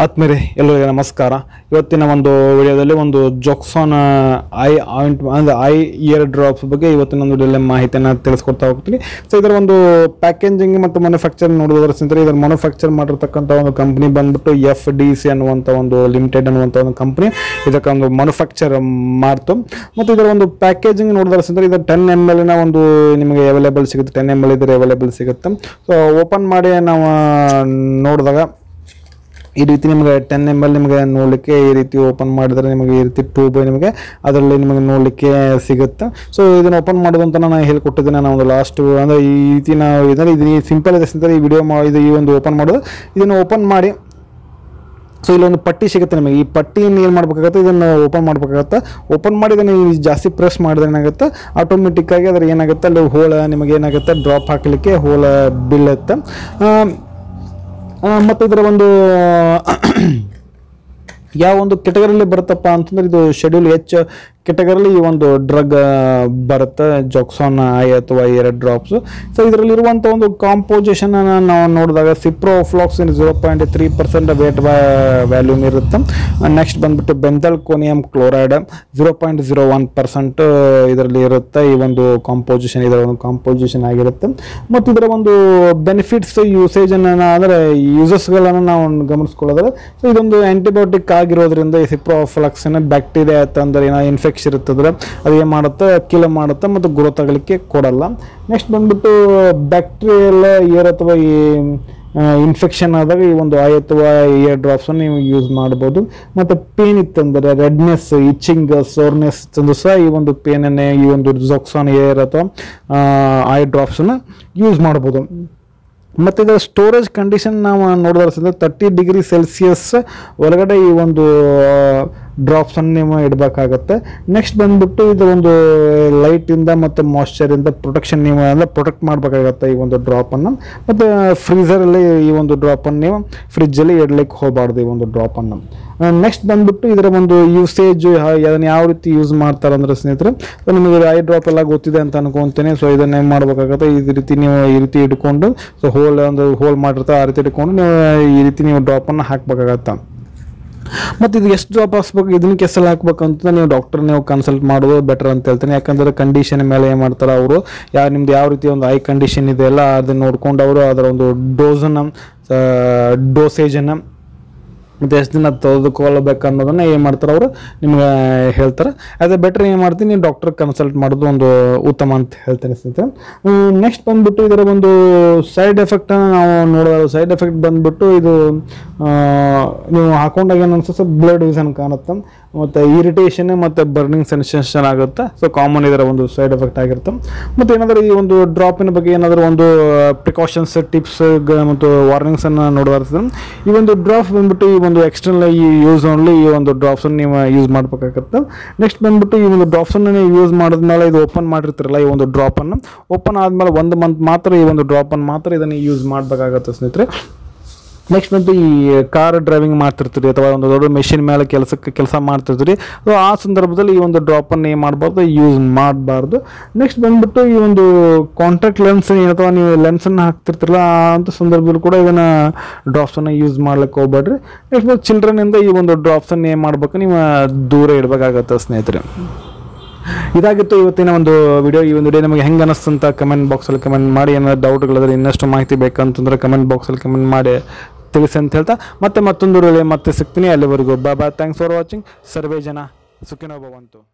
ಆತ್ಮೀಯರೇ, ಎಲ್ಲರಿಗೆ ನಮಸ್ಕಾರ. ಇವತ್ತಿನ ಒಂದು ವಿಡಿಯೋದಲ್ಲಿ ಒಂದು ಜೊಕ್ಸಾನ್ ಐ ಆಯಿಂಟ್ ಅಂದರೆ ಐ ಇಯರ್ ಡ್ರಾಪ್ಸ್ ಬಗ್ಗೆ ಇವತ್ತಿನ ಒಂದು ವಿಡಿಯೋದಲ್ಲಿ ಮಾಹಿತಿಯನ್ನು ತಿಳಿಸ್ಕೊಡ್ತಾ ಹೋಗ್ತೀನಿ. ಸೊ ಇದರ ಒಂದು ಪ್ಯಾಕೇಜಿಂಗ್ ಮತ್ತು ಮ್ಯಾನುಫ್ಯಾಕ್ಚರ್ ನೋಡೋದ್ರ ಸ್ನೇಹಿತರೆ ಇದರ ಮ್ಯಾನುಫ್ಯಾಕ್ಚರ್ ಮಾಡಿರ್ತಕ್ಕಂಥ ಒಂದು ಕಂಪ್ನಿ ಬಂದ್ಬಿಟ್ಟು ಎಫ್ ಡಿ ಸಿ ಒಂದು ಲಿಮಿಟೆಡ್ ಅನ್ನುವಂಥ ಒಂದು ಕಂಪ್ನಿ ಇದಕ್ಕೆ ಒಂದು ಮ್ಯಾನುಫ್ಯಾಕ್ಚರ್ ಮಾಡ್ತು. ಮತ್ತು ಇದರ ಒಂದು ಪ್ಯಾಕೇಜಿಂಗ್ ನೋಡಿದ್ರೆ ಸ್ನೇಹಿತರೆ, ಇದು ಟೆನ್ ಎಂ ಎಲ್ನ ಒಂದು ನಿಮಗೆ ಅವೈಲೇಬಲ್ ಸಿಗುತ್ತೆ. ಟೆನ್ ಎಂ ಎಲ್ ಇದ್ರೆ ಅವೈಲೇಬಲ್ ಸಿಗುತ್ತೆ. ಸೊ ಓಪನ್ ಮಾಡಿ ನಾವು ನೋಡಿದಾಗ ಈ ರೀತಿ ನಿಮಗೆ ಟೆನ್ ಎಂ ಎಲ್ ನಿಮಗೆ ನೋಡಲಿಕ್ಕೆ ಈ ರೀತಿ ಓಪನ್ ಮಾಡಿದ್ರೆ ನಿಮಗೆ ಈ ರೀತಿ ಟ್ಯೂಬ್ ನಿಮಗೆ ಅದರಲ್ಲಿ ನಿಮಗೆ ನೋಡಲಿಕ್ಕೆ ಸಿಗುತ್ತೆ. ಸೊ ಇದನ್ನು ಓಪನ್ ಮಾಡೋದು ಅಂತ ನಾನು ಹೇಳ್ಕೊಟ್ಟಿದ್ದೀನಿ. ನಾನು ಒಂದು ಲಾಸ್ಟ್ ಅಂದರೆ ಈ ರೀತಿ ನಾವು ಇದನ್ನು ಇದು ಸಿಂಪಲ್ ಇದೆ ಅಂತಂದರೆ ಈ ವಿಡಿಯೋ ಇದು ಈ ಒಂದು ಓಪನ್ ಮಾಡೋದು. ಇದನ್ನು ಓಪನ್ ಮಾಡಿ ಸೊ ಇಲ್ಲೊಂದು ಪಟ್ಟಿ ಸಿಗುತ್ತೆ ನಿಮಗೆ. ಈ ಪಟ್ಟಿಯನ್ನು ಏನು ಮಾಡಬೇಕಾಗತ್ತೆ? ಇದನ್ನು ಓಪನ್ ಮಾಡಬೇಕಾಗತ್ತೆ. ಓಪನ್ ಮಾಡಿ ಇದನ್ನು ಜಾಸ್ತಿ ಪ್ರೆಸ್ ಮಾಡಿದ್ರೆ ಏನಾಗುತ್ತೆ? ಆಟೋಮೆಟಿಕ್ಕಾಗಿ ಅದರ ಏನಾಗುತ್ತೆ? ಅಲ್ಲಿ ಹೋಳ ನಿಮಗೆ ಏನಾಗುತ್ತೆ? ಡ್ರಾಪ್ ಹಾಕಲಿಕ್ಕೆ ಹೋಳ ಬೀಳುತ್ತೆ. ಮತ್ತು ಇದರ ಒಂದು ಯಾವ ಒಂದು ಕೆಟಗರಿಯಲ್ಲಿ ಬರುತ್ತಪ್ಪ ಅಂತಂದ್ರೆ ಇದು ಶೆಡ್ಯೂಲ್ ಎಚ್ ಕೆಟಗರಿಲಿ ಈ ಒಂದು ಡ್ರಗ್ ಬರುತ್ತೆ. ಜೊಕ್ಸಾನ್ ಐ ಅಥವಾ ಎರಡು ಡ್ರಾಪ್ಸ್ ಸೊ ಇದರಲ್ಲಿರುವಂಥ ಒಂದು ಕಾಂಪೋಸಿಷನ್ ನಾವು ನೋಡಿದಾಗ ciproflox zero point three percent weight volume ಇರುತ್ತೆ. ನೆಕ್ಸ್ಟ್ ಬಂದ್ಬಿಟ್ಟು benzalkonium chloride zero point zero one percent ಇದರಲ್ಲಿ ಇರುತ್ತೆ. ಈ ಒಂದು ಕಾಂಪೋಸಿಷನ್ ಇದರ ಒಂದು ಕಾಂಪೋಸಿಷನ್ ಆಗಿರುತ್ತೆ. ಮತ್ತು ಇದರ ಒಂದು ಬೆನಿಫಿಟ್ಸ್ ಯೂಸೇಜನ್ನು ಅಂದರೆ ಯೂಸಸ್ಗಳನ್ನು ನಾವು ಗಮನಿಸ್ಕೊಳ್ಳೋದ್ರೆ ಸೊ ಇದೊಂದು ಆ್ಯಂಟಿಬಯೋಟಿಕ್ ಆಗಿರೋದ್ರಿಂದ ಈ ಸಿಪ್ರೋಫ್ಲಕ್ಸಿನ ಬ್ಯಾಕ್ಟೀರಿಯಾ ಅಂತಂದ್ರೆ ಏನೋ ಇರ್ತದ್ರೆ ಅದು ಏನು ಮಾಡುತ್ತೆ? ಕಿಲ ಮಾಡುತ್ತೆ ಮತ್ತು ಗ್ರೋತ್ ಆಗಲಿಕ್ಕೆ ಕೊಡಲ್ಲ. ನೆಕ್ಸ್ಟ್ ಬಂದ್ಬಿಟ್ಟು ಬ್ಯಾಕ್ಟೀರಿಯಲ್ ಏರ್ ಅಥವಾ ಈ ಇನ್ಫೆಕ್ಷನ್ ಆದಾಗ ಈ ಒಂದು ಐ ಅಥವಾ ಇಯರ್ ಡ್ರಾಪ್ಸನ್ನು ನೀವು ಯೂಸ್ ಮಾಡ್ಬೋದು ಮತ್ತು ಪೇನ್ ಇತ್ತಂದರೆ ರೆಡ್ನೆಸ್ ಇಚ್ಚಿಂಗ್ ಸೋರ್ನೆಸ್ ತಂದು ಸಹ ಈ ಒಂದು ಪೇನನ್ನೇ ಈ ಒಂದು ಜೊಕ್ಸಾನ್ ಏರ್ ಅಥವಾ ಐ ಡ್ರಾಪ್ಸನ್ನು ಯೂಸ್ ಮಾಡ್ಬೋದು ಮತ್ತು ಇದರ ಸ್ಟೋರೇಜ್ ಕಂಡೀಷನ್ ನಾವು ನೋಡಿದ್ರೆ ತರ್ಟಿ ಡಿಗ್ರಿ ಸೆಲ್ಸಿಯಸ್ ಒಳಗಡೆ ಈ ಒಂದು ಡ್ರಾಪ್ಸನ್ನು ನೀವು ಇಡಬೇಕಾಗತ್ತೆ. ನೆಕ್ಸ್ಟ್ ಬಂದ್ಬಿಟ್ಟು ಇದು ಒಂದು ಲೈಟಿಂದ ಮತ್ತು ಮಾಯ್ಶ್ಚರಿಂದ ಪ್ರೊಟೆಕ್ಷನ್ ನೀವು ಅಂದರೆ ಪ್ರೊಟೆಕ್ಟ್ ಮಾಡಬೇಕಾಗತ್ತೆ ಈ ಒಂದು ಡ್ರಾಪನ್ನು ಮತ್ತು ಫ್ರೀಸರಲ್ಲಿ ಈ ಒಂದು ಡ್ರಾಪನ್ನು ನೀವು ಫ್ರಿಜ್ಜಲ್ಲಿ ಇಡಲಿಕ್ಕೆ ಹೋಗಬಾರ್ದು ಈ ಒಂದು ಡ್ರಾಪನ್ನು ನೆಕ್ಸ್ಟ್ ಬಂದ್ಬಿಟ್ಟು ಇದರ ಒಂದು ಯೂಸೇಜ್ ಅದನ್ನು ಯಾವ ರೀತಿ ಯೂಸ್ ಮಾಡ್ತಾರೆ ಅಂದರೆ ಸ್ನೇಹಿತರೆ, ಸೊ ನಿಮಗೆ ಐ ಡ್ರಾಪ್ ಎಲ್ಲ ಗೊತ್ತಿದೆ ಅಂತ ಅನ್ಕೊತೀನಿ. ಸೊ ಇದನ್ನು ಏನು ಮಾಡಬೇಕಾಗತ್ತೆ? ಈ ರೀತಿ ನೀವು ಈ ರೀತಿ ಇಟ್ಕೊಂಡು ಸೊ ಹೋಲ್ ಒಂದು ಹೋಲ್ ಮಾಡಿರ್ತಾರೆ, ಆ ರೀತಿ ಇಟ್ಕೊಂಡು ನೀವು ಈ ರೀತಿ ನೀವು ಡ್ರಾಪನ್ನು ಹಾಕಬೇಕಾಗತ್ತೆ. ಮತ್ತು ಇದು ಎಷ್ಟು ಡ್ರಾಪ್ ಹಾಕ್ಸ್ಬೇಕು, ಇದನ್ನ ಕೆಸಲ್ ಹಾಕ್ಬೇಕು ಅಂತ ನೀವು ಡಾಕ್ಟರ್ ನೀವು ಕನ್ಸಲ್ಟ್ ಮಾಡೋದು ಬೆಟರ್ ಅಂತ ಹೇಳ್ತೀನಿ. ಯಾಕಂದರೆ ಕಂಡೀಷನ್ ಮೇಲೆ ಏನು ಮಾಡ್ತಾರೆ ಅವರು ಯಾವ ನಿಮ್ದು ಯಾವ ರೀತಿ ಒಂದು ಐ ಕಂಡೀಷನ್ ಇದೆಯಲ್ಲ, ಅದನ್ನು ನೋಡ್ಕೊಂಡು ಅವರು ಅದರ ಒಂದು ಡೋಸನ್ನು ಡೋಸೇಜನ್ನು ಮತ್ತು ಎಷ್ಟು ದಿನ ತೆಗೆದುಕೊಳ್ಳಬೇಕು ಅನ್ನೋದನ್ನು ಏನು ಮಾಡ್ತಾರೆ ಅವರು? ನಿಮ್ಗೆ ಹೇಳ್ತಾರೆ. ಅದೇ ಬೆಟ್ರ್ ಏನು ಮಾಡ್ತೀನಿ ಡಾಕ್ಟರ್ ಕನ್ಸಲ್ಟ್ ಮಾಡೋದು ಒಂದು ಉತ್ತಮ ಅಂತ ಹೇಳ್ತೇನೆ ಸ್ನೇಹಿತರೆ. ನೆಕ್ಸ್ಟ್ ಬಂದ್ಬಿಟ್ಟು ಇದರ ಒಂದು ಸೈಡ್ ಎಫೆಕ್ಟನ್ನು ನಾವು ನೋಡೋದು ಸೈಡ್ ಎಫೆಕ್ಟ್ ಬಂದ್ಬಿಟ್ಟು ಇದು ನೀವು ಹಾಕೊಂಡಾಗ ಏನು ಅನ್ಸುತ್ತೆ? ಬ್ಲಡ್ ವಿಸನ್ ಕಾಣುತ್ತೆ. ಮತ್ತು ಇರಿಟೇಷನ್ ಮತ್ತು ಬರ್ನಿಂಗ್ ಸೆನ್ಸೇಷನ್ ಆಗುತ್ತೆ. ಸೊ ಕಾಮನ್ ಇದರ ಒಂದು ಸೈಡ್ ಎಫೆಕ್ಟ್ ಆಗಿರುತ್ತೆ. ಮತ್ತು ಏನಾದರೂ ಈ ಒಂದು ಡ್ರಾಪಿನ ಬಗ್ಗೆ ಏನಾದರೂ ಒಂದು ಪ್ರಿಕಾಷನ್ಸ್ ಟಿಪ್ಸ್ ಮತ್ತು ವಾರ್ನಿಂಗ್ಸನ್ನು ನೋಡಬಾರ್ದು ಈ ಒಂದು ಡ್ರಾಪ್ ಬಂದ್ಬಿಟ್ಟು ಈ ಒಂದು ಎಕ್ಸ್ಟರ್ನಲ್ ಈ ಯೂಸ್ ಓನ್ಲಿ ಈ ಒಂದು ಡ್ರಾಪ್ಸನ್ನು ನೀವು ಯೂಸ್ ಮಾಡಬೇಕಾಗತ್ತೆ. ನೆಕ್ಸ್ಟ್ ಬಂದ್ಬಿಟ್ಟು ಈ ಒಂದು ಡ್ರಾಪ್ಸನ್ನು ನೀವು ಯೂಸ್ ಮಾಡಿದ್ಮೇಲೆ ಇದು ಓಪನ್ ಮಾಡಿರ್ತೀರಲ್ಲ ಈ ಒಂದು ಡ್ರಾಪನ್ನು ಓಪನ್ ಆದಮೇಲೆ ಒಂದು ಮಂತ್ ಮಾತ್ರ ಈ ಒಂದು ಡ್ರಾಪನ್ನು ಮಾತ್ರ ಇದನ್ನು ಯೂಸ್ ಮಾಡಬೇಕಾಗತ್ತೆ ಸ್ನೇಹಿತರೆ. ನೆಕ್ಸ್ಟ್ ಬಂತು ಈ ಕಾರ್ ಡ್ರೈವಿಂಗ್ ಮಾಡ್ತಿರ್ತೀರಿ ಅಥವಾ ಒಂದು ದೊಡ್ಡ ಮೆಷಿನ್ ಮೇಲೆ ಕೆಲಸಕ್ಕೆ, ಕೆಲಸ ಮಾಡ್ತಿರ್ತೀರಿ. ಸೊ ಆ ಸಂದರ್ಭದಲ್ಲಿ ಈ ಒಂದು ಡ್ರಾಪನ್ನು ಏನು ಮಾಡಬಾರ್ದು ಯೂಸ್ ಮಾಡಬಾರ್ದು. ನೆಕ್ಸ್ಟ್ ಬಂದ್ಬಿಟ್ಟು ಈ ಒಂದು ಕಾಂಟ್ರಾಕ್ಟ್ ಲೆನ್ಸ್ ಅಥವಾ ನೀವು ಲೆನ್ಸನ್ನು ಹಾಕ್ತಿರ್ತಿರಲ್ಲ, ಆ ಅಂಥ ಸಂದರ್ಭದಲ್ಲಿ ಕೂಡ ಇದನ್ನು ಡ್ರಾಪ್ಸನ್ನು ಯೂಸ್ ಮಾಡ್ಲಿಕ್ಕೆ ಹೋಗ್ಬೇಡ್ರಿ. ನೆಕ್ಸ್ಟ್ ಬಂದು ಚಿಲ್ಡ್ರನ್ನಿಂದ ಈ ಒಂದು ಡ್ರಾಪ್ಸನ್ನು ಏನು ಮಾಡ್ಬೇಕು? ನೀವು ದೂರ ಇಡಬೇಕಾಗತ್ತೆ ಸ್ನೇಹಿತರೆ. ಇದಾಗಿತ್ತು ಇವತ್ತಿನ ಒಂದು ವಿಡಿಯೋ ಈ ಒಂದು ವಿಡಿಯೋ ನಿಮಗೆ ಹೆಂಗೆ ಅನಿಸ್ತಂತ ಕಮೆಂಟ್ ಬಾಕ್ಸಲ್ಲಿ ಕಮೆಂಟ್ ಮಾಡಿ. ಏನಾದ್ರು ಡೌಟ್ಗಳಿದ್ರೆ ಇನ್ನಷ್ಟು ಮಾಹಿತಿ ಬೇಕಂತಂದ್ರೆ ಕಮೆಂಟ್ ಬಾಕ್ಸಲ್ಲಿ ಕಮೆಂಟ್ ಮಾಡಿ. ತಿಳಿಸಿ ಅಂತ ಹೇಳ್ತಾ ಮತ್ತೆ ಮತ್ತೊಂದು ಮತ್ತೆ ಸಿಗ್ತೀನಿ. ಅಲ್ಲಿವರೆಗೂ ಬಾ ಬಾ ಥ್ಯಾಂಕ್ಸ್ ಫಾರ್ ವಾಚಿಂಗ್ ಸರ್ವೇ ಜನ ಸುಖಿನೋ ಭವಂತು